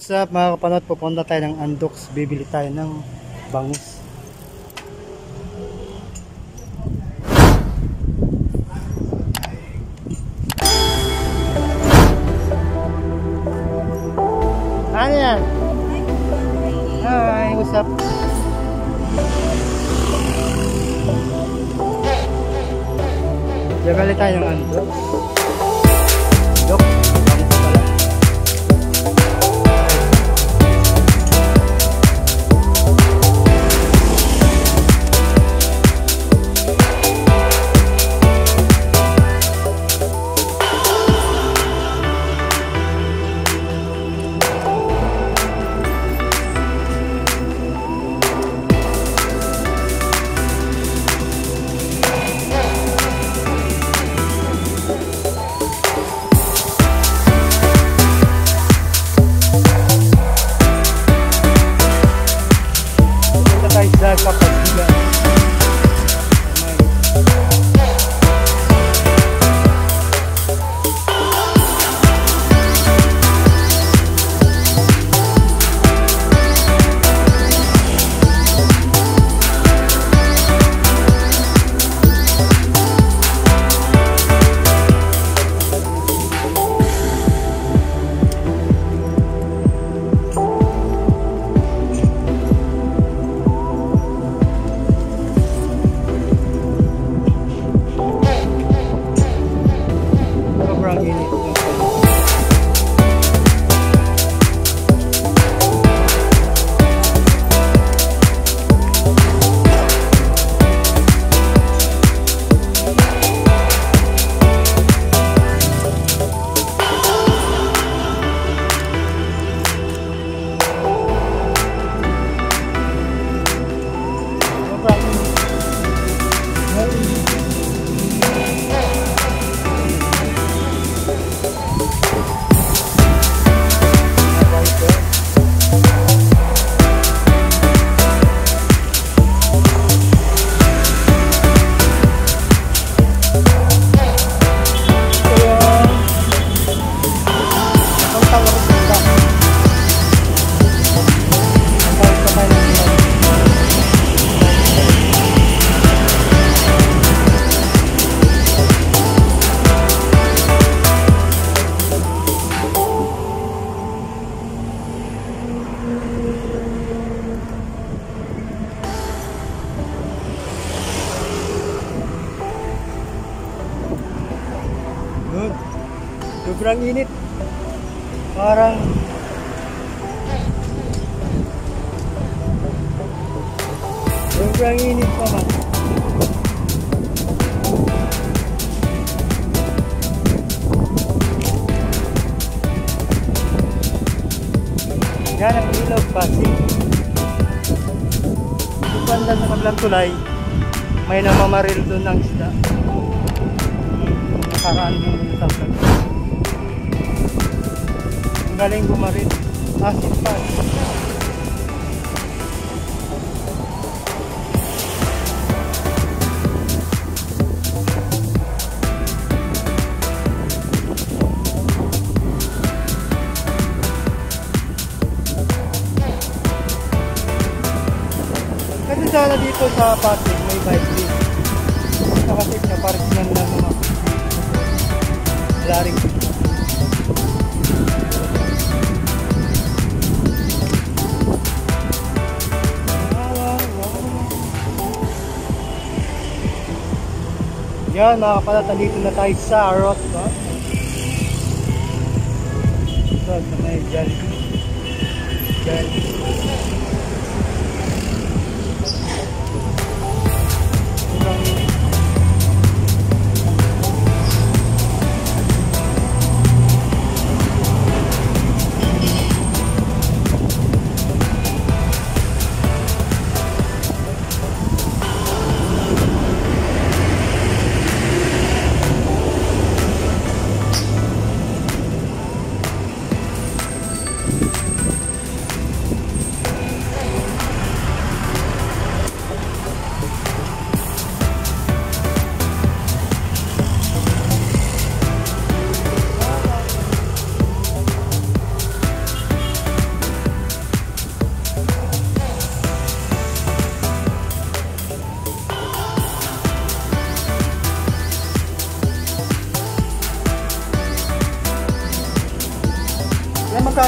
What's up mga kapanood, pupunta tayo ng Andox, bibili tayo ng bangus. Ano yan? Hi, what's up? Bibili tayo ng. Andox, Yan ang ilaw kasi. Banda sa kablang tulay, may namamaril doon ng isda nakaraan yung isang vlog. Ang galing bumaril. Asin pa. Kasi sana dito sa Pasig may bike lane. Sa Pasig na parang lang lang mga Laring. Yan mga kapatid, nandito na tayo sa Rosba. So, sa may Jollibee. Jollibee.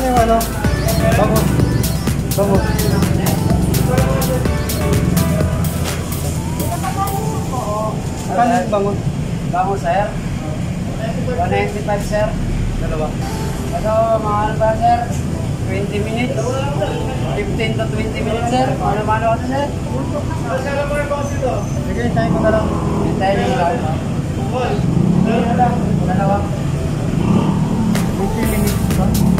Magkano yung ano? Bango. Bango. Magkano yung bango? Bango, sir. 195, sir. Dalawa. Ito, mga ano ba, sir? 20 minutes. 15 to 20 minutes, sir. Ano-ano ako, sir? Sige, tayo ko na lang. Hintayin nyo lang. Dalawa. 20 minutes ba?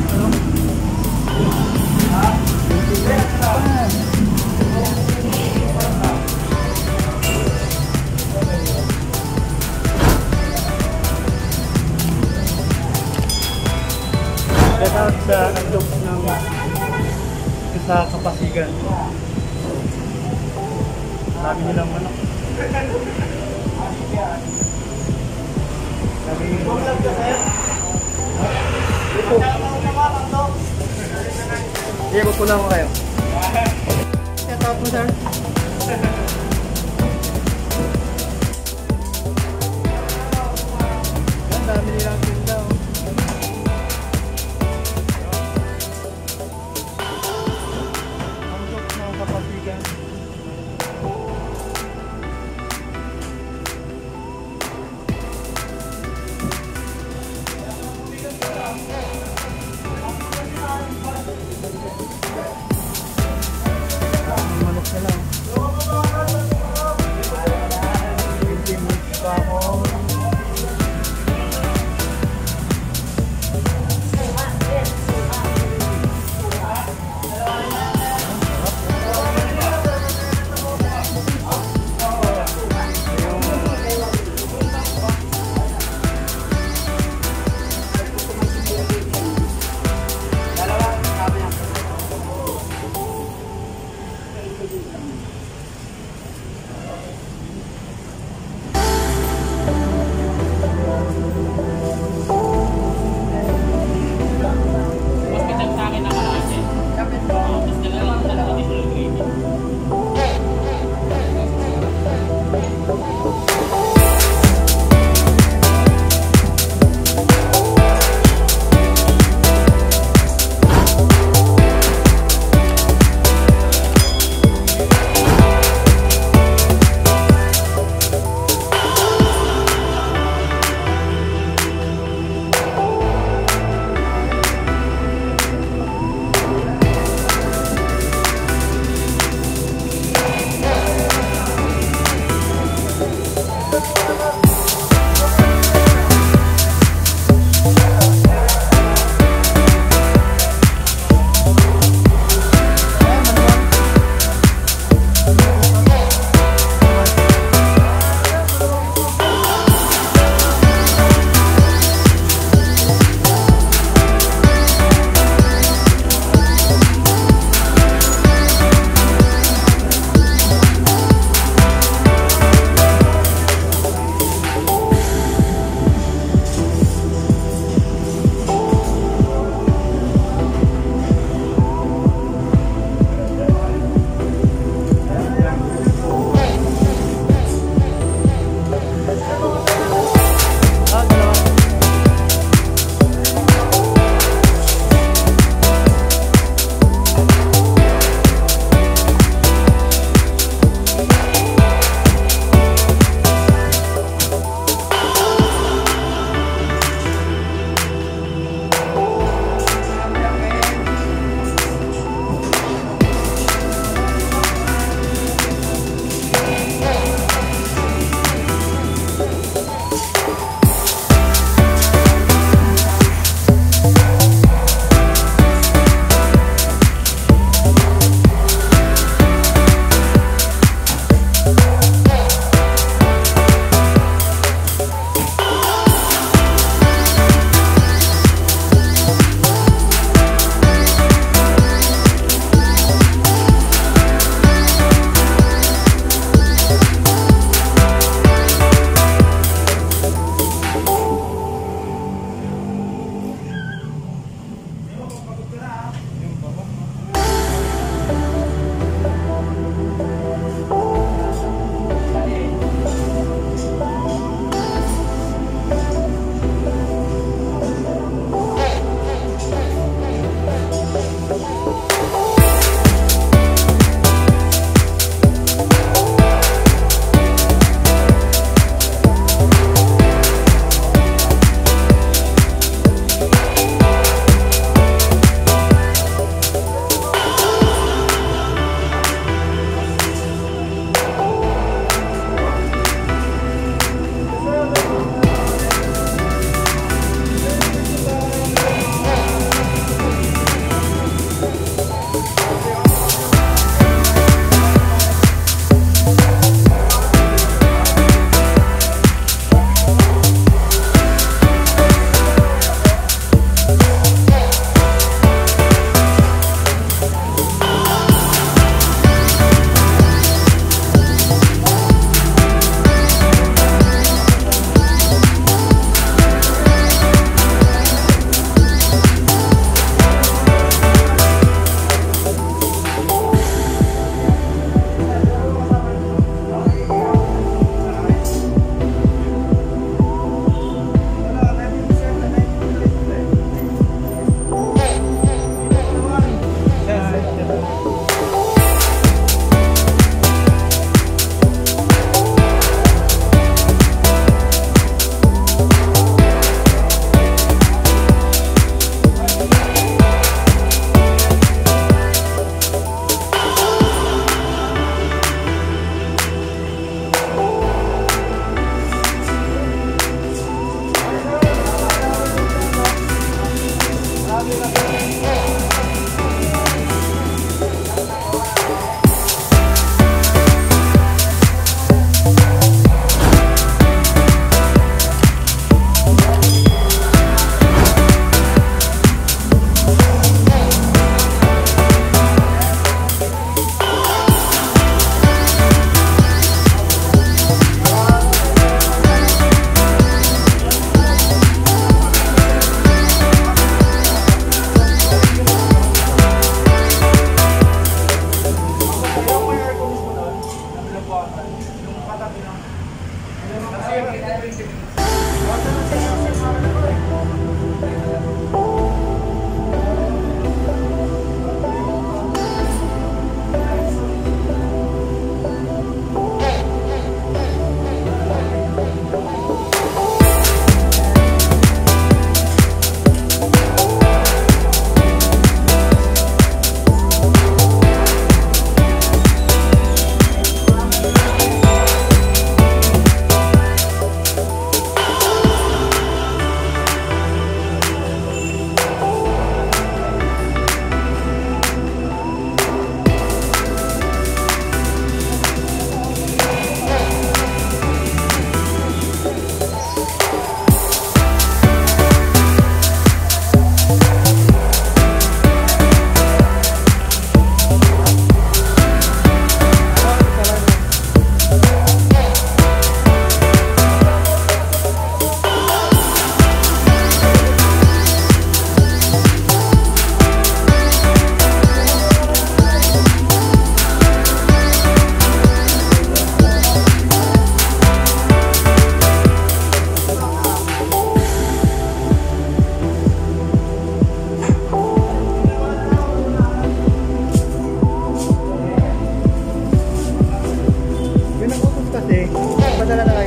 Shout out sa andok ng sa kapasigan. Sabi nilang manok. Sabi Ito. Iya, magpuna ko kayo. Shout out mo, sir. Ang dami nilang tinda. oh. Ng.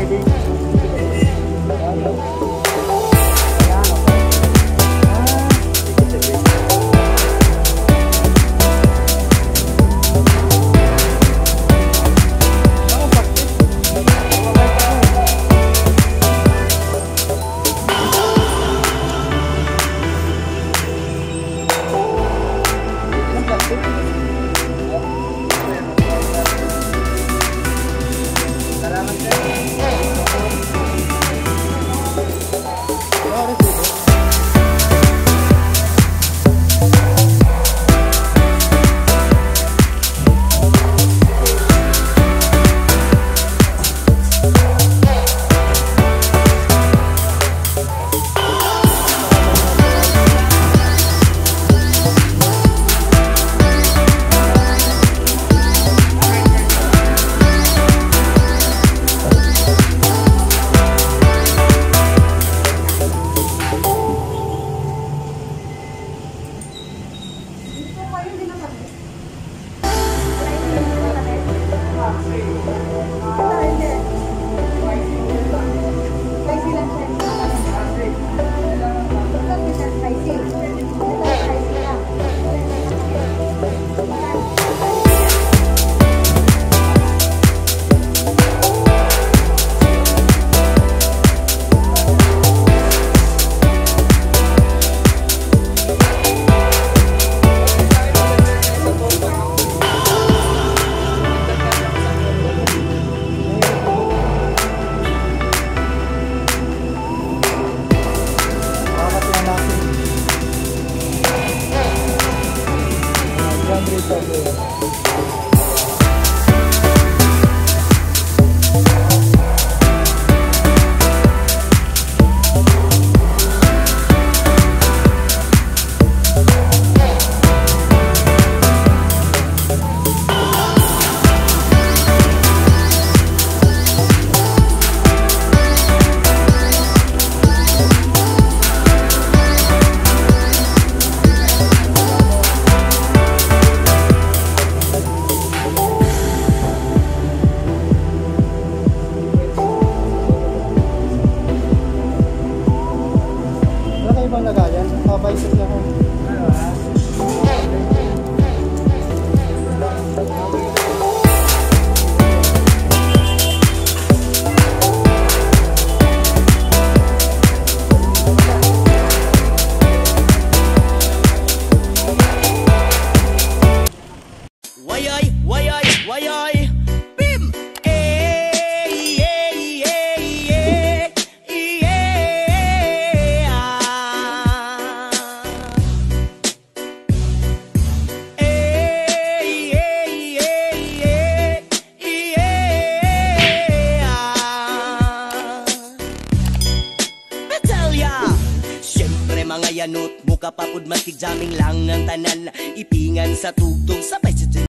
baby.